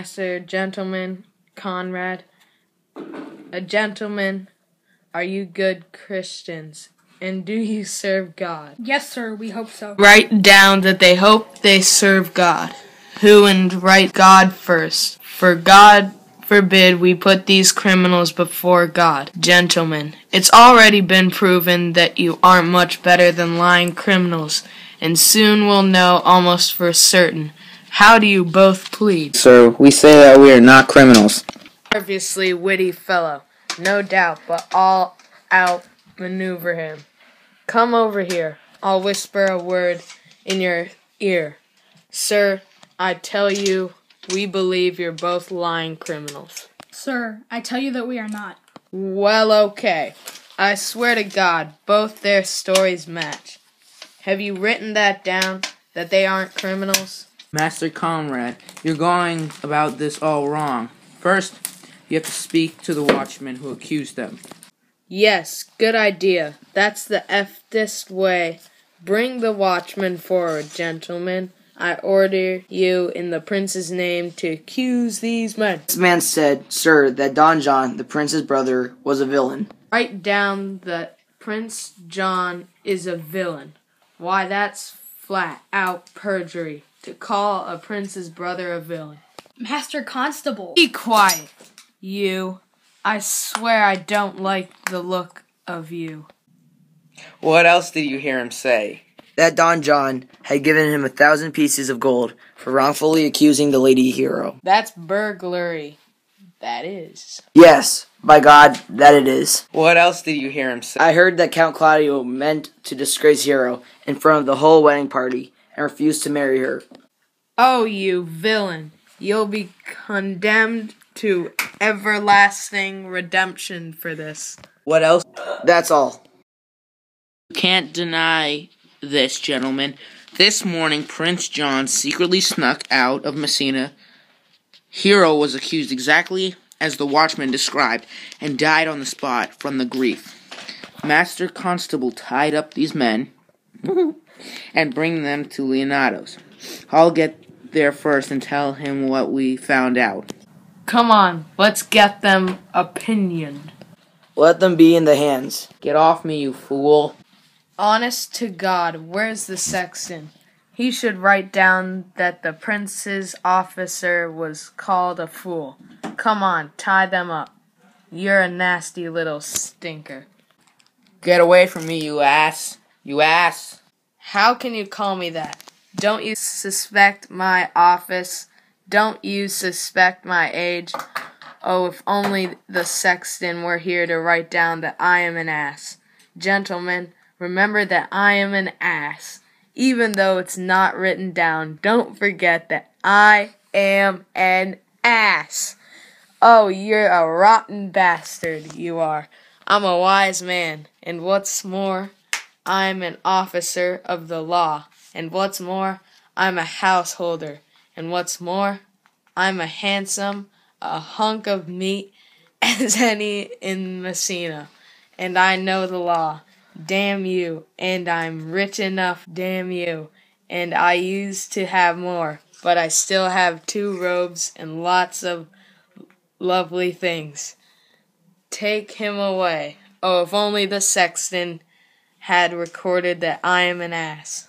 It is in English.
Master, gentleman, Conrade, a gentleman, are you good Christians? And do you serve God? Yes, sir, we hope so. Write down that they hope they serve God. Who and write God first. For God forbid we put these criminals before God. Gentlemen, it's already been proven that you aren't much better than lying criminals, and soon we'll know almost for certain. How do you both plead? Sir, we say that we are not criminals. Obviously witty fellow, no doubt, but I'll outmaneuver him. Come over here. I'll whisper a word in your ear. Sir, I tell you, we believe you're both lying criminals. Sir, I tell you that we are not. Well, okay. I swear to God, both their stories match. Have you written that down? That they aren't criminals? Master Comrade, you're going about this all wrong. First, you have to speak to the watchman who accused them. Yes, good idea. That's the eftest way. Bring the watchman forward, gentlemen. I order you in the prince's name to accuse these men. This man said, Sir, that Don John, the prince's brother, was a villain. Write down that Prince John is a villain. Why, that's flat out perjury to call a prince's brother a villain. Master Constable. Be quiet, you. I swear I don't like the look of you. What else did you hear him say? That Don John had given him a thousand pieces of gold for wrongfully accusing the lady Hero. That's burglary. That is. Yes, by God, that it is. What else did you hear him say? I heard that Count Claudio meant to disgrace Hero in front of the whole wedding party and refused to marry her. Oh, you villain. You'll be condemned to everlasting redemption for this. What else? That's all. You can't deny this, gentlemen. This morning, Prince John secretly snuck out of Messina. Hero was accused exactly as the watchman described and died on the spot from the grief. Master Constable tied up these men and bring them to Leonato's. I'll get there first and tell him what we found out. Come on, let's get them opinion. Let them be in the hands. Get off me, you fool. Honest to God, where's the sexton? He should write down that the prince's officer was called a fool. Come on, tie them up. You're a nasty little stinker. Get away from me, you ass. You ass. How can you call me that? Don't you suspect my office? Don't you suspect my age? Oh, if only the sexton were here to write down that I am an ass. Gentlemen, remember that I am an ass. Even though it's not written down, don't forget that I am an ass. Oh, you're a rotten bastard, you are. I'm a wise man, and what's more, I'm an officer of the law, and what's more, I'm a householder, and what's more, I'm a handsome, a hunk of meat as any in Messina, and I know the law. Damn you, and I'm rich enough, damn you, and I used to have more, but I still have two robes and lots of lovely things. Take him away. Oh, if only the sexton had recorded that I am an ass.